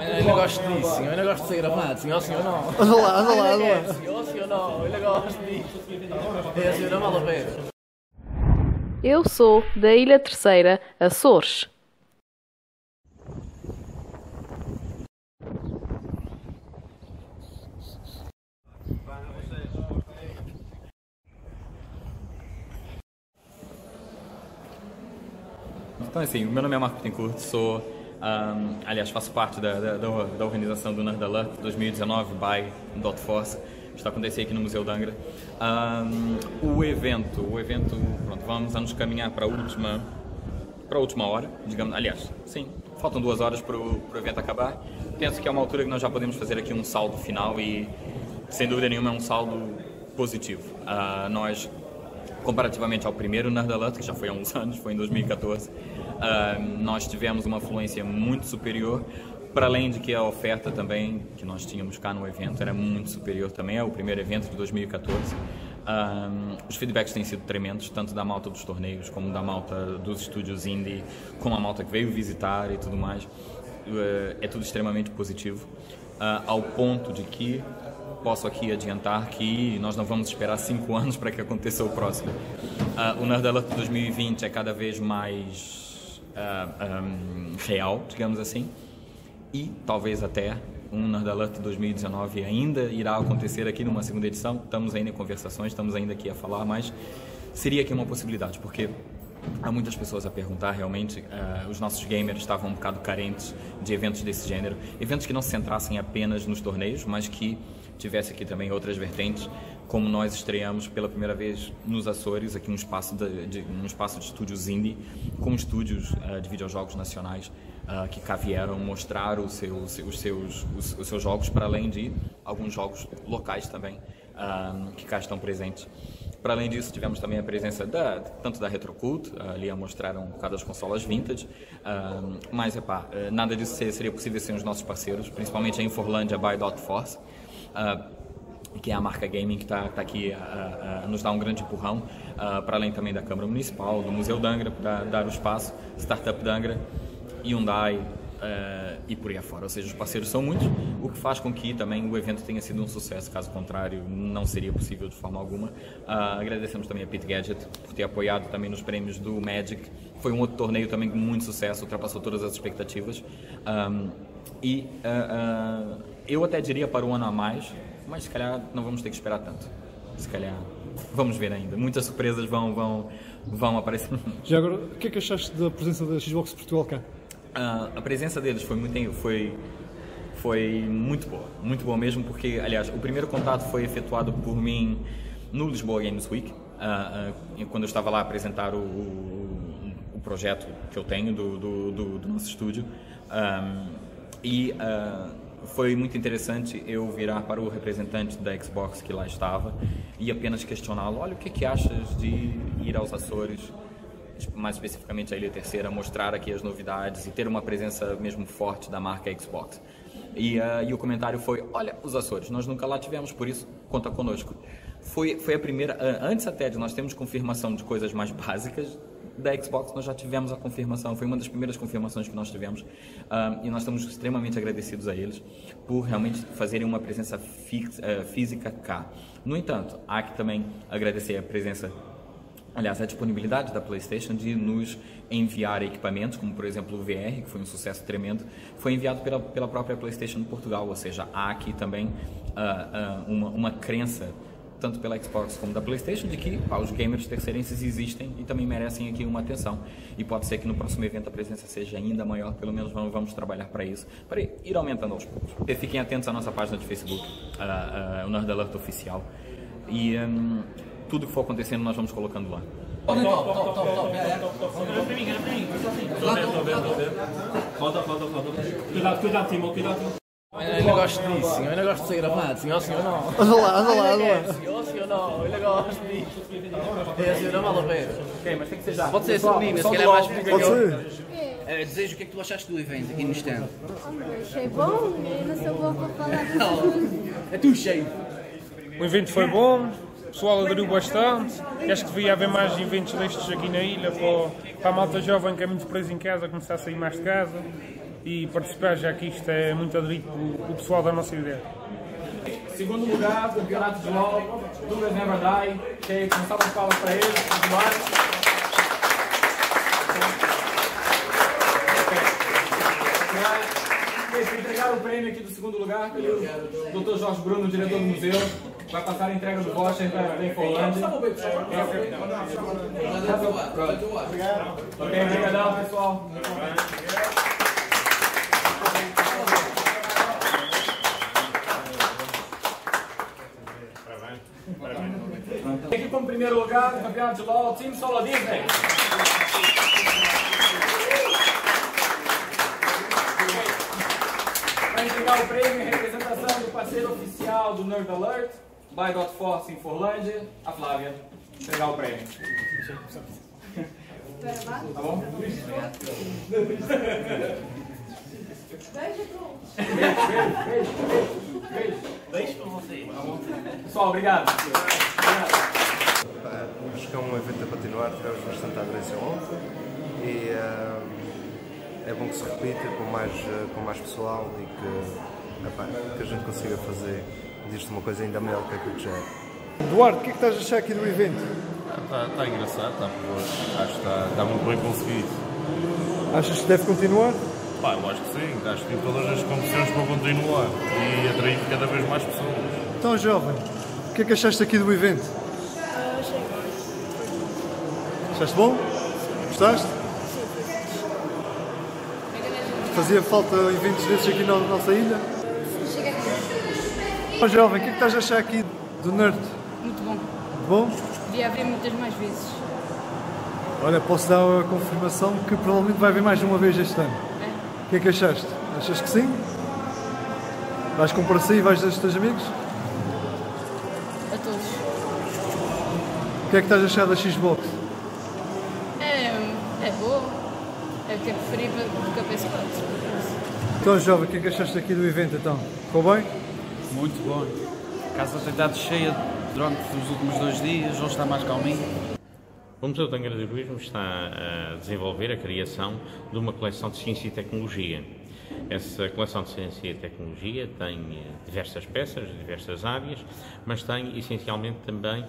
Eu ainda gosto disso, senhor. eu ainda gosto de ser gravado, senhor, senhor não. Anda lá, anda lá, É, lá. senhor, senhor não, eu ainda gosto disso. É, senhor, não vale a pena. Eu sou da Ilha Terceira, Açores. Então, assim, o meu nome é Marco Bittencourt, sou, ahm, aliás, faço parte da, da, da- organização do Nerd Alert 2019 by Dot Force, está a acontecer aqui no Museu de Angra. Ahm, o evento, o evento, pronto, vamos a nos caminhar para a última, para a última hora, digamos, aliás, sim, faltam duas horas para o, para o evento acabar. Penso que é uma altura que nós já podemos fazer aqui um saldo final e, sem dúvida nenhuma, é um saldo positivo. Ah, nós comparativamente ao primeiro Nerd Alert, que já foi há uns anos, foi em 2014, ah, nós tivemos uma fluência muito superior, para além de que a oferta também que nós tínhamos cá no evento era muito superior também ao primeiro evento de 2014. Ah, os feedbacks têm sido tremendos, tanto da malta dos torneios, como da malta dos estúdios indie, como a malta que veio visitar e tudo mais. Eh, É tudo extremamente positivo, ah, ao ponto de que posso aqui adiantar que nós não vamos esperar cinco anos para que aconteça o próximo. Ah, o Nerd Alert 2020 é cada vez mais ah, ahm, real, digamos assim, e talvez até um Nerd Alert 2019 ainda irá acontecer aqui numa segunda edição. Estamos ainda em conversações, estamos ainda aqui a falar, mas seria aqui uma possibilidade, porque há muitas pessoas a perguntar realmente. eh, os nossos gamers estavam um bocado carentes de eventos desse gênero, eventos que não se centrassem apenas nos torneios, mas que tivesse aqui também outras vertentes, como nós estreamos pela primeira vez nos Açores, aqui um espaço de, de- um espaço de estúdios indie, com estúdios eh, de videojogos nacionais ah, que cá vieram mostrar os seus, os, seus, os, os seus jogos, para além de alguns jogos locais também que cá estão presentes. Para além disso, tivemos também a presença da, tanto da Retrocult, ali a mostrar um bocado as consolas vintage, ah, mas epá, eh, nada disso ser- seria possível sem os nossos parceiros, principalmente a Inforlândia by Dot Force, ah, que é a marca gaming que está aqui a, a- a nos dar um grande empurrão, ah, para além também da Câmara Municipal, do Museu Dangra, para dar o espaço, Startup Dangra, Hyundai ah, e por aí afora. Ou seja, os parceiros são muitos, o que faz com que também o evento tenha sido um sucesso, caso contrário, não seria possível de forma alguma. Ah, agradecemos também a Pit Gadget por ter apoiado também nos prêmios do Magic. Foi um outro torneio também com muito sucesso, ultrapassou todas as expectativas. Ahm, e ah, eu até diria para o ano a mais, mas se calhar não vamos ter que esperar tanto. Se calhar vamos ver ainda. Muitas surpresas vão, vão, vão aparecer. Já agora, o que é que achaste da presença da Xbox Portugal cá? Ah, a presença deles foi muito, foi, foi muito boa, muito boa mesmo, porque, aliás, o primeiro contato foi efetuado por mim no Lisboa Games Week, ah, ah, quando eu estava lá a apresentar o, o, o projeto que eu tenho do, do, do- do nosso estúdio. Ah, e ah, foi muito interessante eu virar para o representante da Xbox que lá estava e apenas questioná-lo: olha, o que, é que achas de ir aos Açores? Mais especificamente a Ilha Terceira, mostrar aqui as novidades e ter uma presença mesmo forte da marca Xbox. E, ah, e o comentário foi: Olha, os Açores, nós nunca lá tivemos, por isso conta conosco. Foi, foi a primeira, antes até de nós termos confirmação de coisas mais básicas da Xbox, nós já tivemos a confirmação, foi uma das primeiras confirmações que nós tivemos Ah, e nós estamos extremamente agradecidos a eles por realmente fazerem uma presença ah, física cá. No entanto, há que também agradecer a presença aliás, a disponibilidade da PlayStation de nos enviar equipamentos, como por exemplo o VR, que foi um sucesso tremendo, foi enviado pela, pela própria PlayStation Portugal, ou seja, há aqui também ah, ah, uma, uma crença, tanto pela Xbox como da PlayStation, de que os gamers terceirenses existem e também merecem aqui uma atenção. E pode ser que no próximo evento a presença seja ainda maior, pelo menos vamos, vamos trabalhar para isso, para ir aumentando aos poucos. E fiquem atentos à nossa página de Facebook, ah, o Nerd Alert Oficial. E hum, tudo que for acontecendo nós vamos colocando lá. Cuidado, cuidado, Timo, cuidado. Eu ainda gosto disso, senhor, eu ainda gosto de ser gravado, senhor, senhor não. Anda lá, anda lá, É, lá. senhor, senhor não, eu ainda gosto disso. É, senhor, não vale a pena. Ok, mas tem que ser já. Pode ser Celina, se calhar mais pequeno. ser. Eh, desejo, o que é que tu achaste do evento aqui no stand? Achei bom, eu não sou boa para falar. É tu cheio. O evento foi bom, pessoal aderiu bastante. Acho que devia haver mais eventos destes aqui na ilha para, para a malta jovem que é muito presa em casa começar a sair mais de casa. e participar, já que isto é muito aderido pelo pessoal da nossa ideia. Segundo lugar, campeonato de LOL, Douglas Never Die. Ok, com salva de palmas para ele. Para entregar o prêmio aqui do segundo lugar pelo Dr. Jorge Bruno, diretor do museu. Vai passar a entrega do voucher para a Infolândia. Ok, obrigadão, pessoal. Aqui como primeiro lugar, no campeonato de LOL, Team Solo Disney. Para entregar o prêmio em representação do parceiro oficial do Nerd Alert, by Dot Force em Forlândia, a Flávia. Entregar o prêmio. Tá bom? Beijo para vocês. Pessoal, obrigado. obrigado. Acho que é um evento a continuar, tivemos bastante aderência ontem é bom que se repita com mais, ah, com mais pessoal e que, epá, que a gente consiga fazer disto uma coisa ainda melhor que aquilo que já é. Eduardo, o que é que estás a achar aqui do evento? Está tá engraçado, está por Acho que está, está muito bem conseguido. Achas que deve continuar? Pá, eu acho que sim, acho que tem todas as condições para continuar e atrair cada vez mais pessoas. Então, jovem, o que é que achaste aqui do evento? Achei Achaste bom? Gostaste? Fazia falta eventos desses aqui na nossa ilha? Chega aqui. Então, jovem, o que é que estás a achar aqui do Nerd? Muito bom. Bom? Devia haver muitas mais vezes. Olha, posso dar a confirmação que provavelmente vai haver mais de uma vez este ano. O que é que achaste? Achas que sim? Vais comprar si e vais dizer aos teus amigos? A todos. O que é que estás a achar da Xbox? É, é boa. É o que eu preferi do que a PS4. Então, jovem, o que é que achaste aqui do evento então? Ficou bem? Muito bom. A casa tem estado cheia durante os últimos dois dias, hoje está mais calminho. O Museu do Heroísmo está a desenvolver a criação de uma coleção de ciência e tecnologia. Essa coleção de ciência e tecnologia tem eh, diversas peças, diversas áreas, mas tem essencialmente também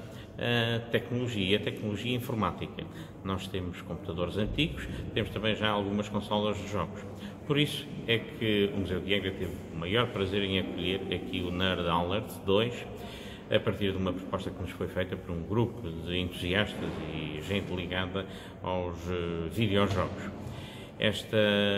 tecnologia, tecnologia informática. Nós temos computadores antigos, temos também já algumas consolas de jogos. Por isso é que o Museu de Angra teve o maior prazer em acolher aqui o Nerd Alert 2, a partir de uma proposta que nos foi feita por um grupo de entusiastas e gente ligada aos uh, videojogos. Esta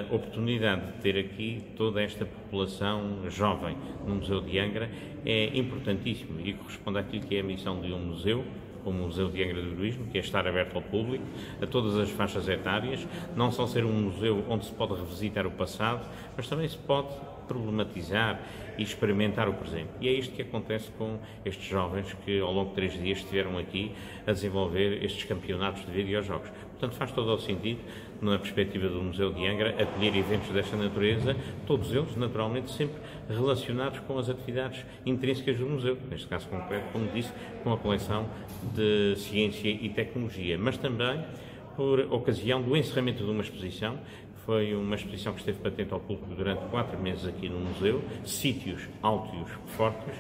oportunidade de ter aqui toda esta população jovem no Museu de Angra. É importantíssimo e corresponde àquilo que é a missão de um museu, como o Museu de Angra do Heroísmo, que é estar aberto ao público, a todas as faixas etárias, não só ser um museu onde se pode revisitar o passado, mas também se pode problematizar e experimentar o presente. E é isto que acontece com estes jovens que ao longo de três dias estiveram aqui a desenvolver estes campeonatos de videojogos. Portanto, faz todo o sentido, na perspectiva do Museu de Angra, acolher eventos desta natureza, todos eles, naturalmente, sempre relacionados com as atividades intrínsecas do museu, neste caso concreto, como disse, com a coleção de ciência e tecnologia, mas também por ocasião do encerramento de uma exposição foi uma exposição que esteve patente ao público durante quatro meses aqui no museu, Sítios Altos Fortes,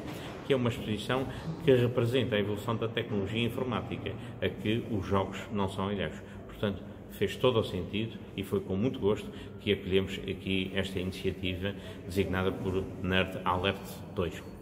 que é uma exposição que representa a evolução da tecnologia informática, a que os jogos não são alheios. Portanto, fez todo o sentido e foi com muito gosto que acolhemos aqui esta iniciativa designada por Nerd Alert 2.